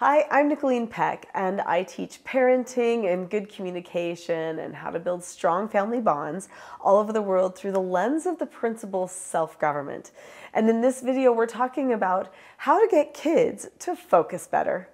Hi, I'm Nicholeen Peck, and I teach parenting and good communication and how to build strong family bonds all over the world through the lens of the principle self government. And in this video, we're talking about how to get kids to focus better.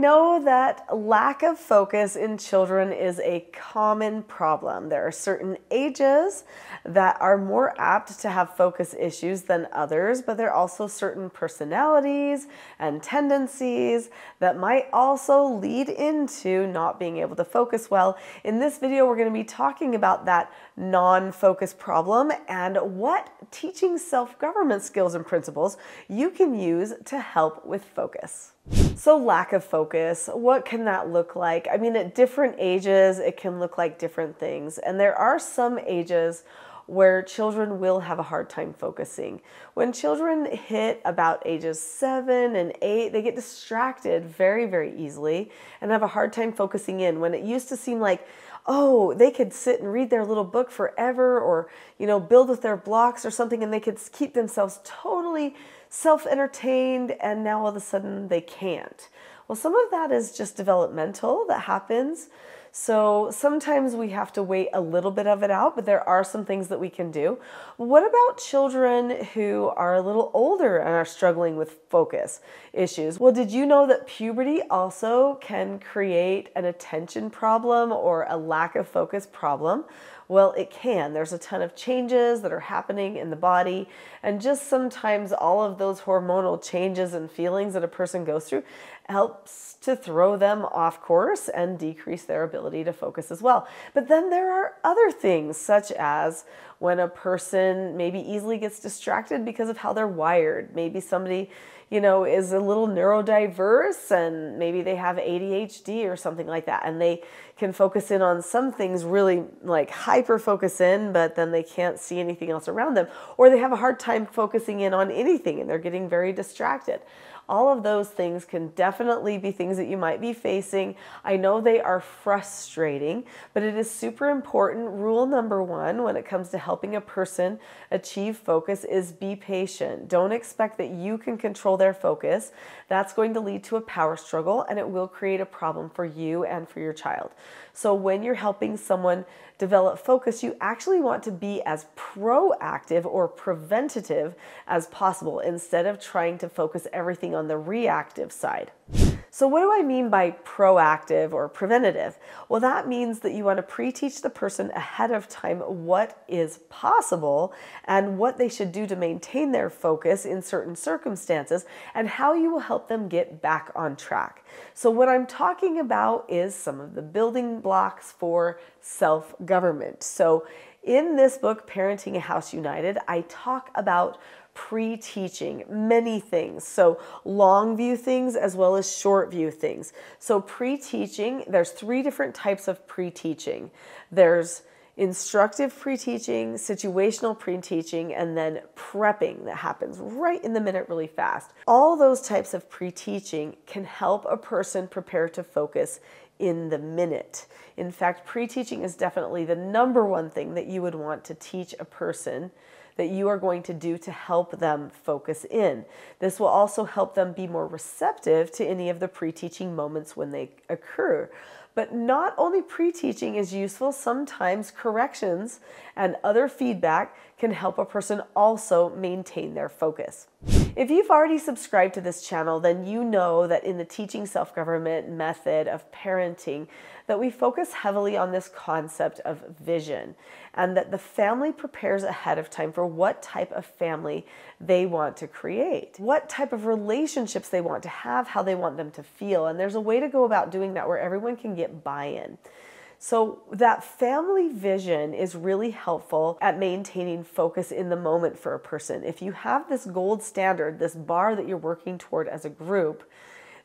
Know that lack of focus in children is a common problem. There are certain ages that are more apt to have focus issues than others, but there are also certain personalities and tendencies that might also lead into not being able to focus well. In this video, we're going to be talking about that non focus problem and what teaching self government skills and principles you can use to help with focus. So, lack of focus, what can that look like? I mean, at different ages, it can look like different things. And there are some ages where children will have a hard time focusing. When children hit about ages seven and eight, they get distracted very, very easily and have a hard time focusing in. When it used to seem like, oh, they could sit and read their little book forever or, you know, build with their blocks or something and they could keep themselves totally self entertained and now all of a sudden they can't. Well, some of that is just developmental that happens. So sometimes we have to wait a little bit of it out, but there are some things that we can do. What about children who are a little older and are struggling with focus issues? Well, did you know that puberty also can create an attention problem or a lack of focus problem? Well, it can. There's a ton of changes that are happening in the body, and just sometimes all of those hormonal changes and feelings that a person goes through helps to throw them off course and decrease their ability to focus as well. But then there are other things, such as when a person maybe easily gets distracted because of how they're wired. Maybe somebody you know, is a little neurodiverse and maybe they have ADHD or something like that. And they can focus in on some things really like hyper focus in, but then they can't see anything else around them. Or they have a hard time focusing in on anything and they're getting very distracted. All of those things can definitely be things that you might be facing. I know they are frustrating, but it is super important. Rule number one when it comes to helping a person achieve focus is be patient. Don't expect that you can control their focus. That's going to lead to a power struggle and it will create a problem for you and for your child. So when you're helping someone develop focus, you actually want to be as proactive or preventative as possible instead of trying to focus everything on the reactive side. So, what do I mean by proactive or preventative? Well, that means that you want to pre teach the person ahead of time what is possible and what they should do to maintain their focus in certain circumstances and how you will help them get back on track. So, what I'm talking about is some of the building blocks for self government. So, in this book, Parenting a House United, I talk about pre teaching many things. So, long view things as well as short view things. So, pre teaching, there's three different types of pre teaching there's instructive pre teaching, situational pre teaching, and then prepping that happens right in the minute really fast. All those types of pre teaching can help a person prepare to focus in the minute. In fact, pre teaching is definitely the number one thing that you would want to teach a person that you are going to do to help them focus in. This will also help them be more receptive to any of the pre teaching moments when they occur. But not only pre teaching is useful, sometimes corrections and other feedback can help a person also maintain their focus. If you've already subscribed to this channel, then you know that in the teaching self government method of parenting, that we focus heavily on this concept of vision and that the family prepares ahead of time for what type of family they want to create, what type of relationships they want to have, how they want them to feel. And there's a way to go about doing that where everyone can get buy in. So, that family vision is really helpful at maintaining focus in the moment for a person. If you have this gold standard, this bar that you're working toward as a group,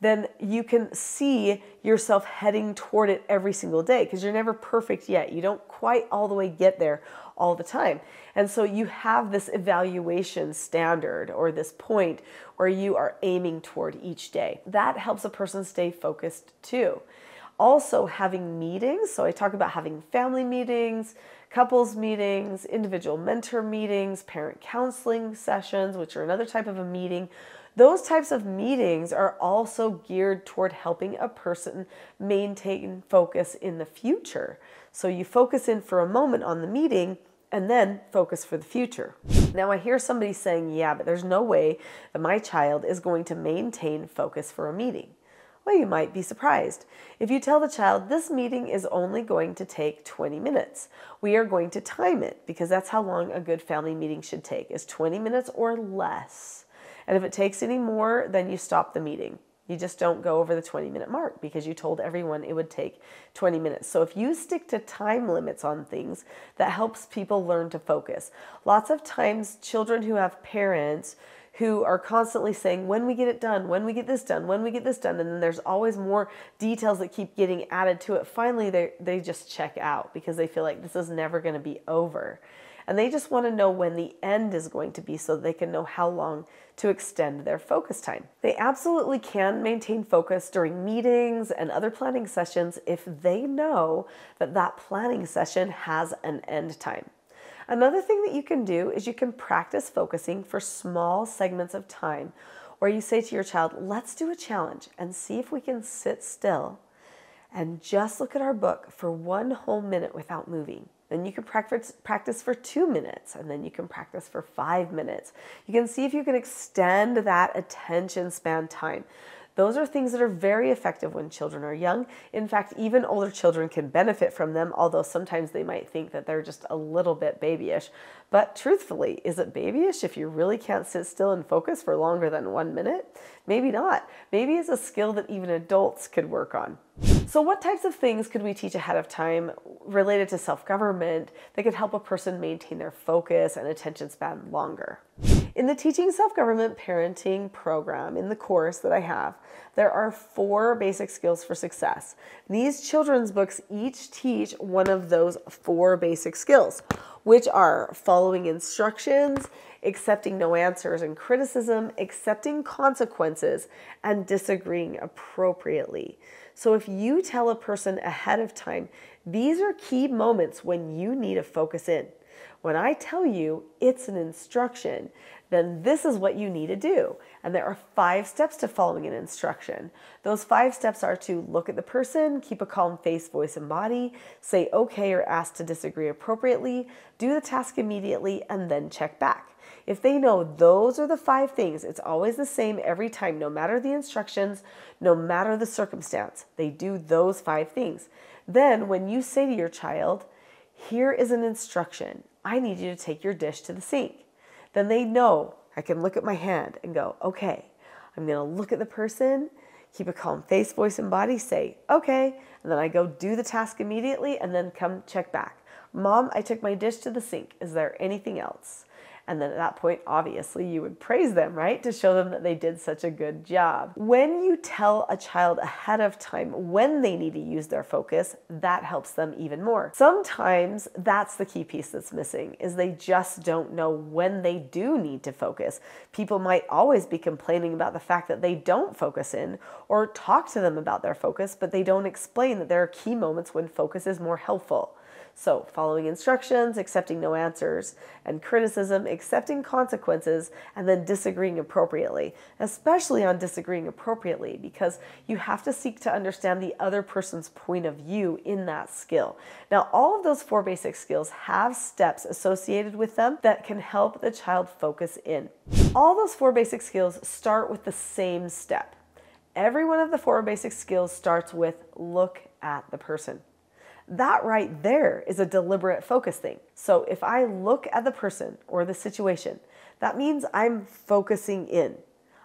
then you can see yourself heading toward it every single day because you're never perfect yet. You don't quite all the way get there all the time. And so you have this evaluation standard or this point where you are aiming toward each day. That helps a person stay focused too. Also, having meetings. So, I talk about having family meetings, couples meetings, individual mentor meetings, parent counseling sessions, which are another type of a meeting. Those types of meetings are also geared toward helping a person maintain focus in the future. So, you focus in for a moment on the meeting and then focus for the future. Now, I hear somebody saying, Yeah, but there's no way that my child is going to maintain focus for a meeting. Well, you might be surprised. If you tell the child this meeting is only going to take 20 minutes, we are going to time it because that's how long a good family meeting should take is 20 minutes or less. And if it takes any more, then you stop the meeting. You just don't go over the 20 minute mark because you told everyone it would take 20 minutes. So if you stick to time limits on things, that helps people learn to focus. Lots of times, children who have parents who are constantly saying, when we get it done, when we get this done, when we get this done, and then there's always more details that keep getting added to it. Finally, they, they just check out because they feel like this is never going to be over. And they just want to know when the end is going to be so they can know how long to extend their focus time. They absolutely can maintain focus during meetings and other planning sessions if they know that that planning session has an end time. Another thing that you can do is you can practice focusing for small segments of time where you say to your child, let's do a challenge and see if we can sit still and just look at our book for one whole minute without moving. Then you can practice, practice for two minutes, and then you can practice for five minutes. You can see if you can extend that attention span time. Those are things that are very effective when children are young. In fact, even older children can benefit from them, although sometimes they might think that they're just a little bit babyish. But truthfully, is it babyish if you really can't sit still and focus for longer than one minute? Maybe not. Maybe it's a skill that even adults could work on. So, what types of things could we teach ahead of time related to self government that could help a person maintain their focus and attention span longer? In the Teaching Self Government Parenting program, in the course that I have, there are four basic skills for success. These children's books each teach one of those four basic skills, which are following instructions, accepting no answers and criticism, accepting consequences, and disagreeing appropriately. So, if you tell a person ahead of time, these are key moments when you need to focus in. When I tell you it's an instruction, then this is what you need to do. And there are five steps to following an instruction. Those five steps are to look at the person, keep a calm face, voice, and body, say okay or ask to disagree appropriately, do the task immediately, and then check back. If they know those are the five things, it's always the same every time, no matter the instructions, no matter the circumstance, they do those five things. Then, when you say to your child, Here is an instruction, I need you to take your dish to the sink then they know I can look at my hand and go, okay, I'm to look at the person, keep a calm face, voice, and body, say, okay, and then I go do the task immediately and then come check back. Mom, I took my dish to the sink. Is there anything else? And then at that point, obviously, you would praise them, right? To show them that they did such a good job. When you tell a child ahead of time when they need to use their focus, that helps them even more. Sometimes that's the key piece that's missing is they just don't know when they do need to focus. People might always be complaining about the fact that they don't focus in or talk to them about their focus, but they don't explain that there are key moments when focus is more helpful. So, following instructions, accepting no answers, and criticism, accepting consequences, and then disagreeing appropriately, especially on disagreeing appropriately, because you have to seek to understand the other person's point of view in that skill. Now, all of those four basic skills have steps associated with them that can help the child focus in. All those four basic skills start with the same step. Every one of the four basic skills starts with look at the person. That right there is a deliberate focus thing. So if I look at the person or the situation, that means I'm focusing in.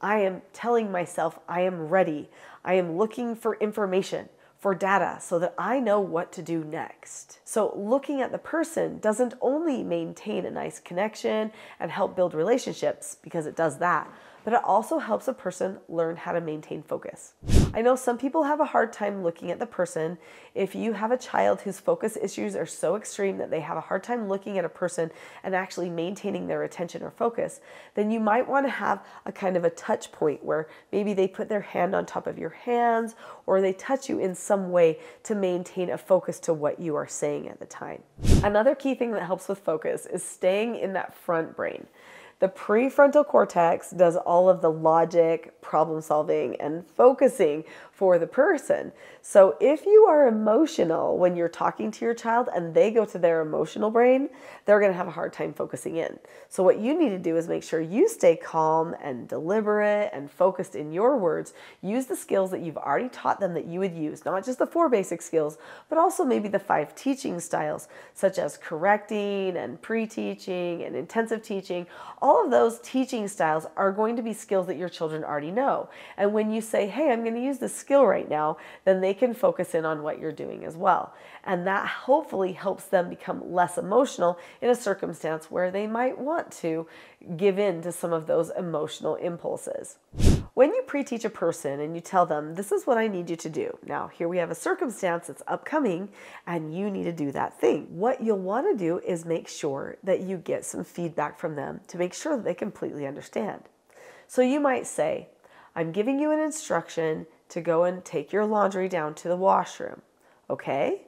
I am telling myself I am ready. I am looking for information, for data, so that I know what to do next. So, looking at the person doesn't only maintain a nice connection and help build relationships, because it does that, but it also helps a person learn how to maintain focus. I know some people have a hard time looking at the person. If you have a child whose focus issues are so extreme that they have a hard time looking at a person and actually maintaining their attention or focus, then you might want to have a kind of a touch point where maybe they put their hand on top of your hands or they touch you in some way to maintain a focus to what you are saying at the time. Another key thing that helps with focus is staying in that front brain. The prefrontal cortex does all of the logic, problem solving, and focusing for the person. So if you are emotional when you're talking to your child and they go to their emotional brain, they're going to have a hard time focusing in. So what you need to do is make sure you stay calm and deliberate and focused in your words. Use the skills that you've already taught them that you would use, not just the four basic skills, but also maybe the five teaching styles, such as correcting and pre teaching and intensive teaching. All of those teaching styles are going to be skills that your children already know. And when you say, hey, I'm going to use this skill right now, then they can focus in on what you're doing as well. And that hopefully helps them become less emotional in a circumstance where they might want to give in to some of those emotional impulses. When you pre teach a person and you tell them, This is what I need you to do. Now, here we have a circumstance that's upcoming and you need to do that thing. What you'll want to do is make sure that you get some feedback from them to make sure that they completely understand. So you might say, I'm giving you an instruction to go and take your laundry down to the washroom. Okay?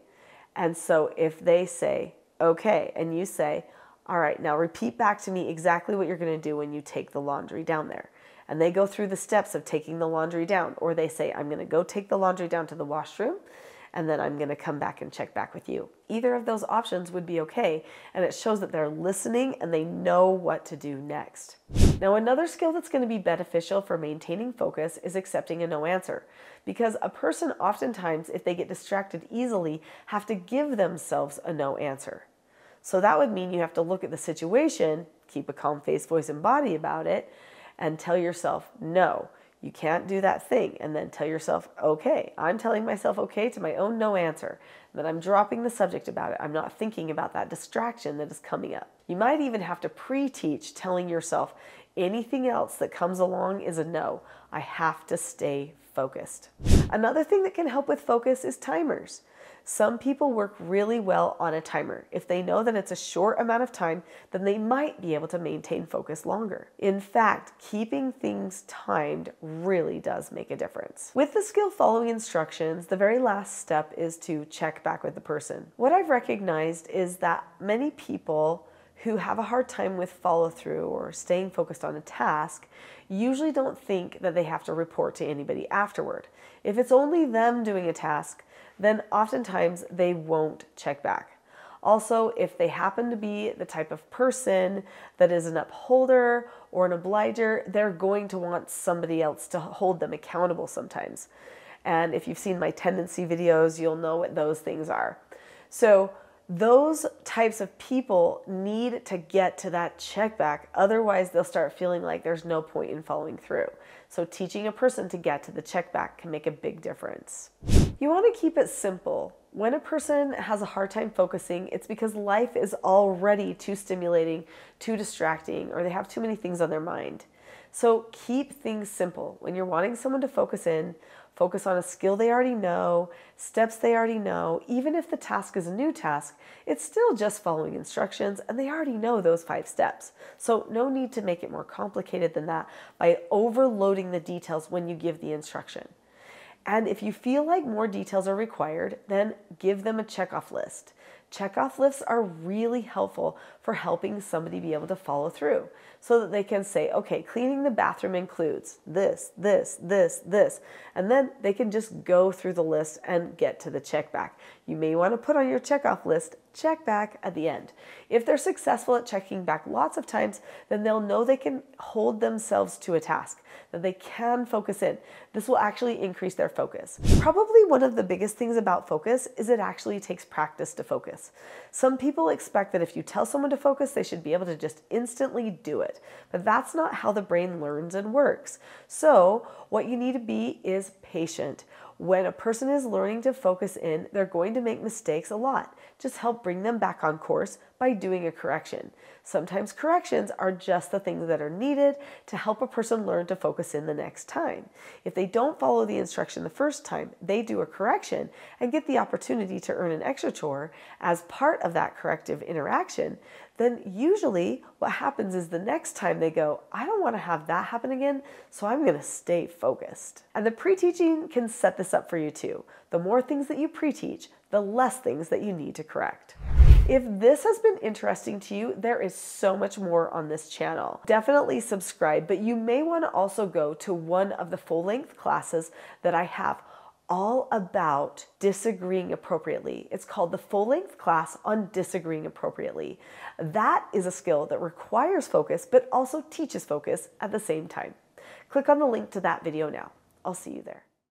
And so if they say, okay, and you say, all right, now repeat back to me exactly what you're going to do when you take the laundry down there. And they go through the steps of taking the laundry down, or they say, I'm going to go take the laundry down to the washroom and then I'm going to come back and check back with you. Either of those options would be okay, and it shows that they're listening and they know what to do next. Now, another skill that's going to be beneficial for maintaining focus is accepting a no answer, because a person oftentimes, if they get distracted easily, have to give themselves a no answer. So that would mean you have to look at the situation, keep a calm face, voice, and body about it, and tell yourself no. You can't do that thing and then tell yourself, okay, I'm telling myself okay to my own no answer, that I'm dropping the subject about it. I'm not thinking about that distraction that is coming up. You might even have to pre teach telling yourself anything else that comes along is a no. I have to stay focused. Another thing that can help with focus is timers. Some people work really well on a timer. If they know that it's a short amount of time, then they might be able to maintain focus longer. In fact, keeping things timed really does make a difference. With the skill following instructions, the very last step is to check back with the person. What I've recognized is that many people who have a hard time with follow through or staying focused on a task usually don't think that they have to report to anybody afterward. If it's only them doing a task, then oftentimes they won't check back. Also, if they happen to be the type of person that is an upholder or an obliger, they're going to want somebody else to hold them accountable sometimes. And if you've seen my tendency videos, you'll know what those things are. So, those types of people need to get to that check back. Otherwise, they'll start feeling like there's no point in following through. So, teaching a person to get to the check back can make a big difference. You want to keep it simple. When a person has a hard time focusing, it's because life is already too stimulating, too distracting, or they have too many things on their mind. So, keep things simple. When you're wanting someone to focus in, Focus on a skill they already know, steps they already know. Even if the task is a new task, it's still just following instructions and they already know those five steps. So, no need to make it more complicated than that by overloading the details when you give the instruction. And if you feel like more details are required, then give them a checkoff list. Checkoff lists are really helpful for helping somebody be able to follow through so that they can say, okay, cleaning the bathroom includes this, this, this, this. And then they can just go through the list and get to the check back. You may want to put on your checkoff list check back at the end. If they're successful at checking back lots of times, then they'll know they can hold themselves to a task, that they can focus in. This will actually increase their focus. Probably one of the biggest things about focus is it actually takes practice to focus. Some people expect that if you tell someone to focus, they should be able to just instantly do it. But that's not how the brain learns and works. So, what you need to be is patient. When a person is learning to focus in, they're going to make mistakes a lot. Just help bring them back on course by doing a correction. Sometimes corrections are just the things that are needed to help a person learn to focus in the next time. If they don't follow the instruction the first time, they do a correction and get the opportunity to earn an extra chore as part of that corrective interaction, then usually what happens is the next time they go, I don't want to have that happen again, so I'm going to stay focused. And the pre teaching can set this up for you too. The more things that you pre teach, the less things that you need to correct. If this has been interesting to you, there is so much more on this channel. Definitely subscribe, but you may want to also go to one of the full length classes that I have all about disagreeing appropriately. It's called the full length class on disagreeing appropriately. That is a skill that requires focus, but also teaches focus at the same time. Click on the link to that video now. I'll see you there.